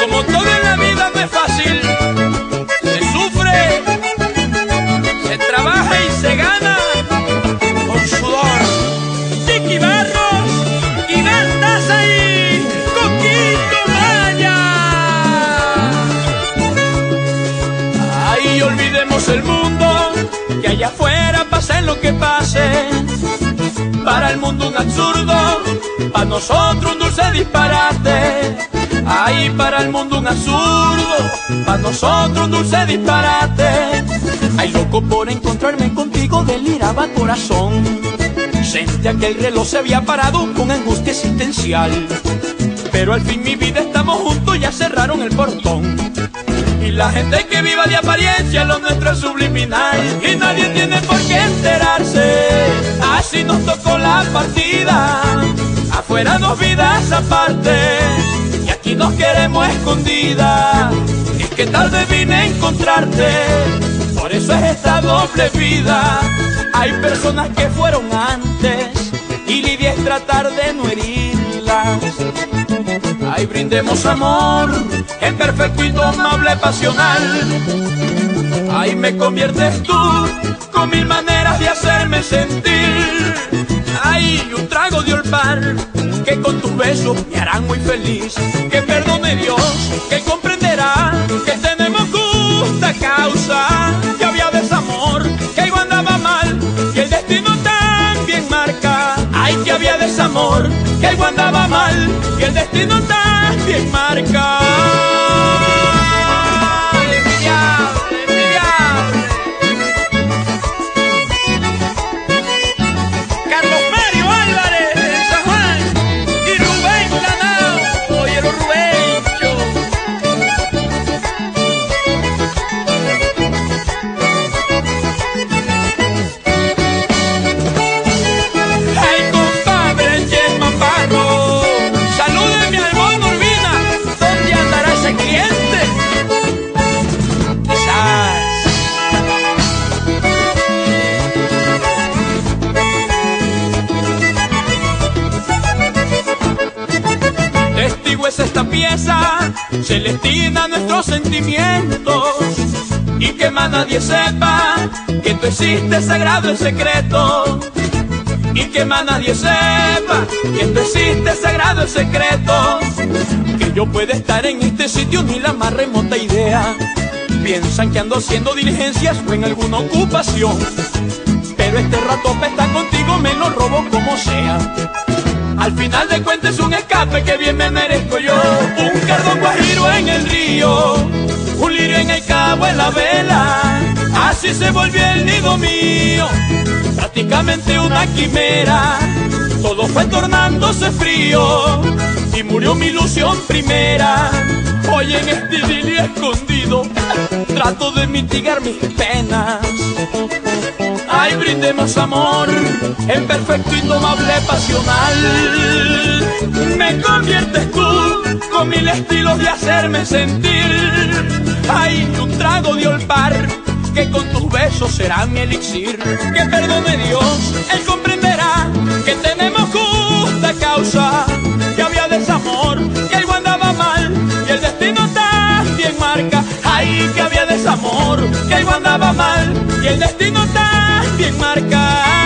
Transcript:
Como todo en la vida no es fácil, se sufre, se trabaja y se gana con sudor. Chiqui Barros, Iván Daza y Coquito Maya. Ay, olvidemos el mundo, que allá afuera pase lo que pase. Para el mundo un absurdo, para nosotros un dulce disparate. Ay, para el mundo un absurdo, para nosotros un dulce disparate. Ay, loco por encontrarme contigo, deliraba corazón. Sentía que el reloj se había parado con angustia existencial. Pero al fin mi vida estamos juntos, ya cerraron el portón. Y la gente que viva de apariencia, lo nuestro es subliminal. Y nadie tiene por qué enterarse. Así nos tocó la partida. Afuera dos vidas aparte. Y aquí nos queremos escondida. Es que tarde vine a encontrarte. Por eso es esta doble vida. Hay personas que fueron antes. Y lidia es tratar de no herirlas. Ay, brindemos amor en perfecto y amable pasional. Ay, me conviertes tú con mil maneras de hacerme sentir. Ay, un trago de olpar que con tus besos me harán muy feliz. Que perdone Dios, que comprenderá que tenemos justa causa. Que había desamor, que algo andaba mal, que el destino también marca. Ay, que había desamor, que algo andaba mal, que el destino también marca. Pieza, celestina nuestros sentimientos. Y que más nadie sepa que tú existes sagrado en secreto. Y que más nadie sepa que tú existes sagrado en secreto. Que yo pueda estar en este sitio ni la más remota idea. Piensan que ando haciendo diligencias o en alguna ocupación. Pero este rato estar contigo me lo robo como sea al final de cuentas un escape que bien me merezco yo. Un cardón guajiro en el río Un lirio en el cabo en la vela. Así se volvió el nido mío Prácticamente una quimera. Todo fue tornándose frío Y murió mi ilusión primera. Hoy en este idilio escondido Trato de mitigar mis penas Brindemos amor en perfecto indomable pasional. Me conviertes tú con mil estilos de hacerme sentir. Ay, un trago de olpar que con tus besos será mi elixir. Que perdone Dios, Él comprenderá que tenemos justa causa. Que había desamor, que algo andaba mal y el destino también marca. Ay, que había desamor, que algo andaba mal y el destino también marca.